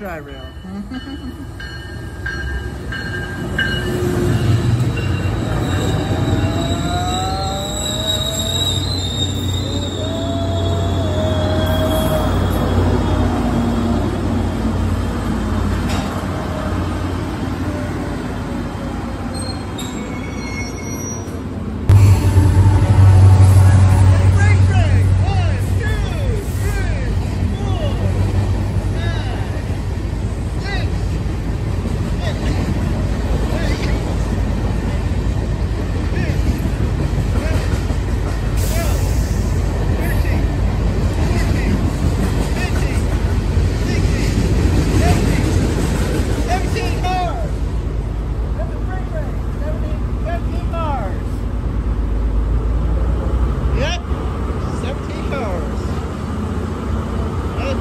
Tri-Rail.